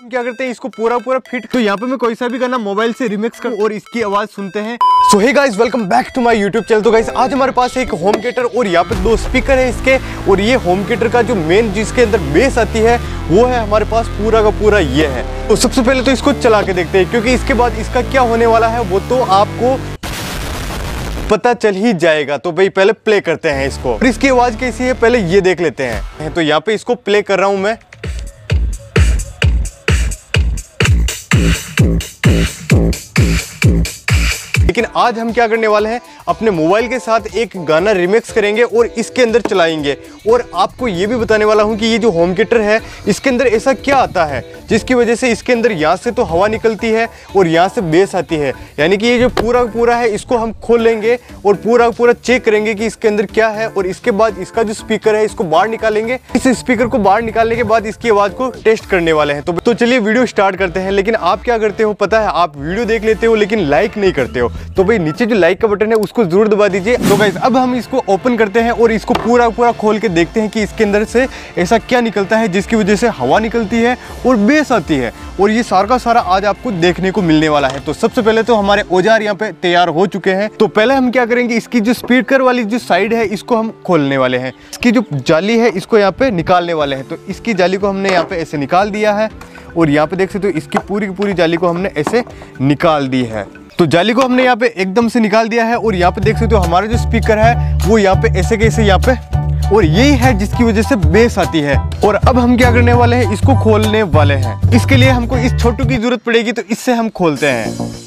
क्या करते हैं, इसको पूरा पूरा फिट तो यहाँ पे मैं कोई सा भी गाना मोबाइल से रिमिक्स कर और इसकी आवाज़ सुनते हैं। So hey guys welcome back to my YouTube channel तो गाइस आज हमारे पास एक होम थिएटर और यहाँ पे दो स्पीकर है इसके। और ये होम थिएटर का जो मेन जिसके अंदर बेस आती है, वो है हमारे पास पूरा का पूरा ये है। तो सबसे पहले तो इसको चला के देखते हैं, क्योंकि इसके बाद इसका क्या होने वाला है, वो तो आपको पता चल ही जाएगा। तो भाई, पहले प्ले करते हैं इसको। और इसकी आवाज़ कैसी है, पहले ये देख लेते हैं। तो यहाँ पे इसको प्ले कर रहा हूँ मैं। लेकिन आज हम क्या करने वाले हैं? अपने मोबाइल के साथ एक गाना रिमिक्स करेंगे और इसके अंदर चलाएँगे। और आपको ये भी बताने वाला हूँ कि ये जो होम थिएटर है, इसके अंदर ऐसा क्या आता है? जिसकी वजह से इसके अंदर यहाँ से तो हवा निकलती है और यहाँ से बेस आती है। यानी कि ये जो पूरा पूरा है इसको हम खोल लेंगे और पूरा पूरा चेक करेंगे कि इसके अंदर क्या है और इसके बाद इसका जो स्पीकर है इसको बाहर निकालेंगे। इस स्पीकर को बाहर निकालने के बाद इसकी आवाज़ को टेस्ट करने वाले हैं। तो, तो चलिए वीडियो स्टार्ट करते हैं लेकिन आप क्या करते हो पता है? आप वीडियो देख लेते हो लेकिन लाइक नहीं करते हो। तो भाई नीचे जो लाइक का बटन है उसको ज़रूर दबा दीजिए। तो गाइज़ अब हम इसको ओपन करते हैं और इसको पूरा पूरा खोल के देखते हैं कि इसके अंदर से ऐसा क्या निकलता है जिसकी वजह से हवा निकलती है और बेस आती है और ये सारा का सारा आज आपको देखने को मिलने वाला है। तो सबसे पहले तो हमारे औज़ार यहाँ पे तैयार हो चुके हैं। तो पहले हम क्या करेंगे, इसकी जो स्पीकर वाली जो साइड है, इसको हम खोलने वाले हैं। इसकी जो जाली है, इसको यहाँ पे निकालने वाले हैं। तो इसकी जाली को हमने यहाँ पे ऐसे निकाल दिया है और यहाँ पे देख सकते हो, इसकी पूरी की पूरी जाली को हमने ऐसे निकाल दी है। तो जाली को हमने यहाँ पे एकदम से निकाल दिया है और यहाँ पे देख सकते हो, हमारा जो स्पीकर है, वो यहाँ पे ऐसे कैसे यहाँ पे और यही है जिसकी वजह से बेस आती है। और अब हम क्या करने वाले हैं? इसको खोलने वाले हैं। इसके लिए हमको इस छोटू की ज़रूरत पड़ेगी तो इससे हम खोलते हैं।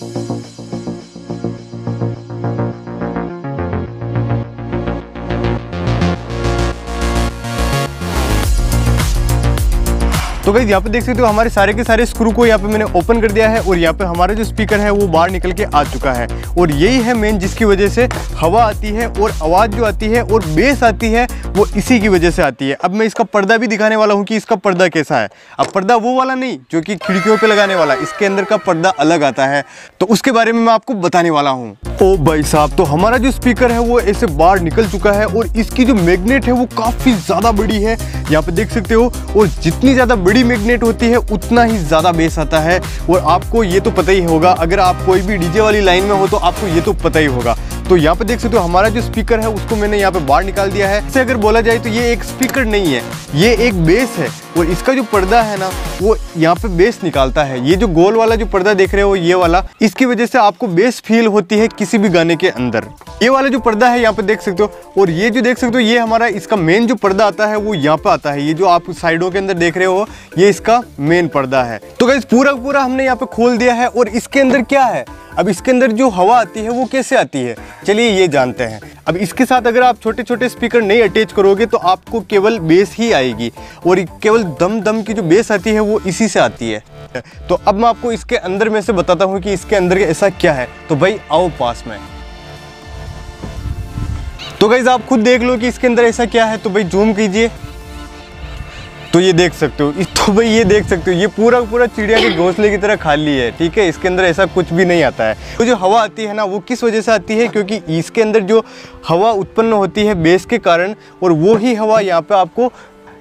तो गई यहाँ पे देख सकते हो हमारे सारे के सारे स्क्रू को यहाँ पे मैंने ओपन कर दिया है और यहाँ पे हमारा जो स्पीकर है वो बाहर निकल के आ चुका है। और यही है मेन जिसकी वजह से हवा आती है और आवाज़ जो आती है और बेस आती है, वो इसी की वजह से आती है। अब मैं इसका पर्दा भी दिखाने वाला हूँ कि इसका पर्दा कैसा है। अब पर्दा वो वाला नहीं, जो कि खिड़कियों पर लगाने वाला, इसके अंदर का पर्दा अलग आता है। तो उसके बारे में मैं आपको बताने वाला हूँ। ओ भाई साहब तो हमारा जो स्पीकर है वो ऐसे बाहर निकल चुका है और इसकी जो मैग्नेट है वो काफ़ी ज़्यादा बड़ी है। यहाँ पे देख सकते हो, और जितनी ज़्यादा बड़ी मैग्नेट होती है, उतना ही ज़्यादा बेस आता है। और आपको ये तो पता ही होगा, अगर आप कोई भी डीजे वाली लाइन में हो तो आपको ये तो पता ही होगा। तो यहाँ पे देख सकते हो, हमारा जो स्पीकर है, उसको मैंने यहाँ पे बाहर निकाल दिया है। इसे अगर बोला जाए तो ये एक स्पीकर नहीं है, ये एक बेस है और इसका जो पर्दा है ना, वो यहाँ पे बेस निकालता है। ये जो गोल वाला जो पर्दा देख रहे हो, ये वाला, इसकी वजह से आपको बेस फील होती है किसी भी गाने के अंदर। ये वाला जो पर्दा है, यहाँ पे देख सकते हो, और ये जो देख सकते हो, ये हमारा इसका मेन जो पर्दा आता है, वो यहाँ पे आता है। ये जो आप साइडों के अंदर देख रहे हो, ये इसका मेन पर्दा है। तो गाइज़ पूरा पूरा हमने यहाँ पे खोल दिया है, और इसके अंदर क्या है? अब इसके अंदर जो हवा आती है, वो कैसे आती है? चलिए ये जानते हैं। अब इसके साथ अगर आप छोटे छोटे स्पीकर नहीं अटैच करोगे तो आपको केवल बेस ही आएगी। और केवल दम दम की जो बेस आती है, वो इसी से आती है। तो अब मैं आपको इसके अंदर में से बताता हूँ कि इसके अंदर ऐसा क्या है। तो भाई, आओ पास में। तो गाइज़ आप खुद देख लो कि इसके अंदर ऐसा क्या है। तो भाई जूम कीजिए। तो ये देख सकते हो। तो भाई ये देख सकते हो, ये पूरा पूरा चिड़िया के घोंसले की तरह खाली है, ठीक है? इसके अंदर ऐसा कुछ भी नहीं आता है। तो जो हवा आती है ना, वो किस वजह से आती है? क्योंकि इसके अंदर जो हवा उत्पन्न होती है बेस के कारण, और वो ही हवा यहाँ पे आपको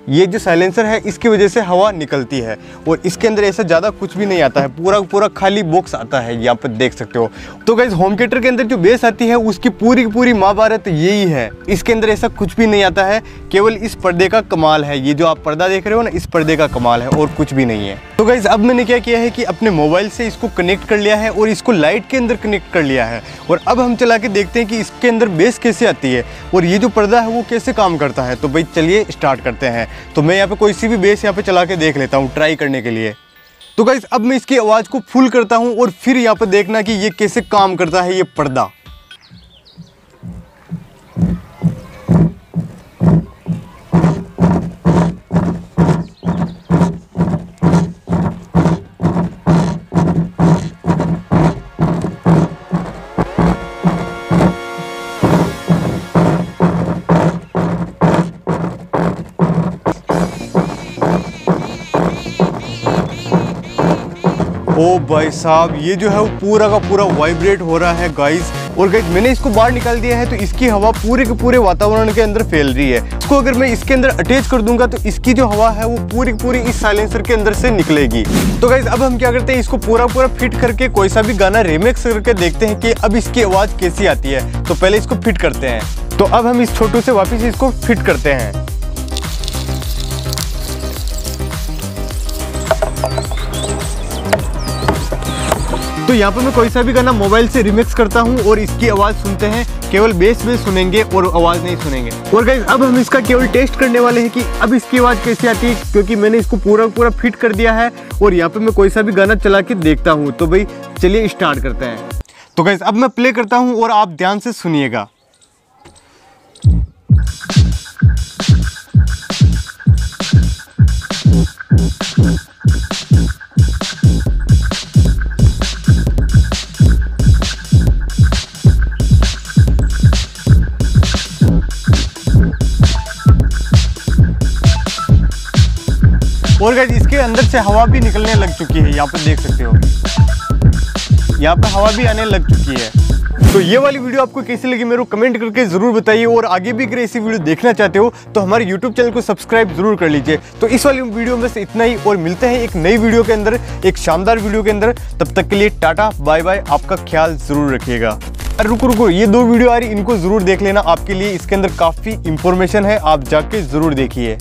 ये जो साइलेंसर है, इसकी वजह से हवा निकलती है और इसके अंदर ऐसा ज़्यादा कुछ भी नहीं आता है। पूरा पूरा खाली बॉक्स आता है, यहाँ पर देख सकते हो। तो गाइज़ होम थिएटर के अंदर जो बेस आती है, उसकी पूरी पूरी महाभारत यही है। इसके अंदर ऐसा कुछ भी नहीं आता है, केवल इस पर्दे का कमाल है। ये जो आप पर्दा देख रहे हो ना, इस पर्दे का कमाल है और कुछ भी नहीं है। तो गाइज़ अब मैंने क्या किया है कि अपने मोबाइल से इसको कनेक्ट कर लिया है और इसको लाइट के अंदर कनेक्ट कर लिया है। और अब हम चला के देखते हैं कि इसके अंदर बेस कैसे आती है और ये जो पर्दा है, वो कैसे काम करता है। तो भाई, चलिए स्टार्ट करते हैं। तो मैं यहाँ पे कोई सी भी बेस यहाँ पे चला के देख लेता हूँ ट्राई करने के लिए। तो गाइज़ अब मैं इसकी आवाज़ को फुल करता हूँ और फिर यहाँ पे देखना कि ये कैसे काम करता है ये पर्दा। ओ भाई साहब, ये जो है वो पूरा का पूरा वाइब्रेट हो रहा है गाइस और गाइज़ मैंने इसको बाहर निकाल दिया है तो इसकी हवा पूरे के पूरे वातावरण के अंदर फैल रही है। इसको अगर मैं इसके अंदर अटैच कर दूँगा तो इसकी जो हवा है, वो पूरी पूरी इस साइलेंसर के अंदर से निकलेगी। तो गाइज़ अब हम क्या करते हैं, इसको पूरा पूरा फिट करके कोई सा भी गाना रिमिक्स करके देखते हैं कि अब इसकी आवाज़ कैसी आती है। तो पहले इसको फिट करते हैं। तो अब हम इस छोटू से वापस इसको फिट करते हैं। तो यहाँ पर मैं कोई सा भी गाना मोबाइल से रिमिक्स करता हूँ और इसकी आवाज़ सुनते हैं, केवल बेस बेस सुनेंगे और आवाज़ नहीं सुनेंगे। और गाइज़ अब हम इसका केवल टेस्ट करने वाले हैं कि अब इसकी आवाज़ कैसी आती है, क्योंकि मैंने इसको पूरा पूरा फिट कर दिया है और यहाँ पर मैं कोई सा भी गाना चला के देखता हूँ। तो भाई, चलिए स्टार्ट करते हैं। तो गाइज़ अब मैं प्ले करता हूँ और आप ध्यान से सुनिएगा। और गाइज़ इसके अंदर से हवा भी निकलने लग चुकी है, यहाँ पर देख सकते हो। यहाँ पर हवा भी आने लग चुकी है। तो ये वाली वीडियो आपको कैसी लगी, मेरे को कमेंट करके ज़रूर बताइए। और आगे भी अगर ऐसी वीडियो देखना चाहते हो तो हमारे यूट्यूब चैनल को सब्सक्राइब ज़रूर कर लीजिए। तो इस वाली वीडियो में से इतना ही, और मिलते हैं एक नई वीडियो के अंदर, एक शानदार वीडियो के अंदर। तब तक के लिए टाटा, बाय बाय। आपका ख्याल ज़रूर रखिएगा। अरे रुको रुको, ये दो वीडियो आ रही, इनको ज़रूर देख लेना। आपके लिए इसके अंदर काफ़ी इंफॉर्मेशन है, आप जाके ज़रूर देखिए।